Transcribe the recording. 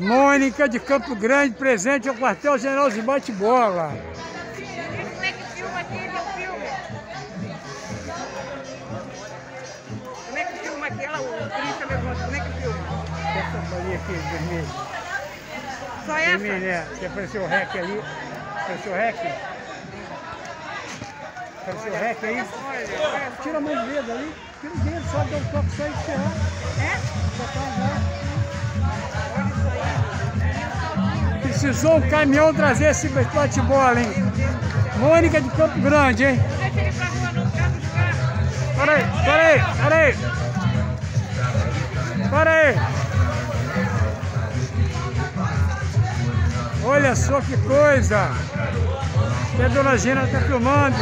Mônica de Campo Grande, presente ao quartel-general de bate-bola. Como é que filma aqui, meu filme? Como é que filma aquela, o turista levanta, como é que filma? Essa bolinha aqui, vermelha. Só essa? Vermelha, que apareceu o rec ali. Apareceu o rec. Apareceu o rec aí. Só. Tira a mão do dedo ali. Tira o dedo, só dá um toque, sai de ferrar. É? Só tá Precisou um caminhão trazer esse bate-bola, hein? Mônica de Campo Grande, hein? Para aí, para aí, aí. Aí. Olha só que coisa. Que a dona Gina está filmando.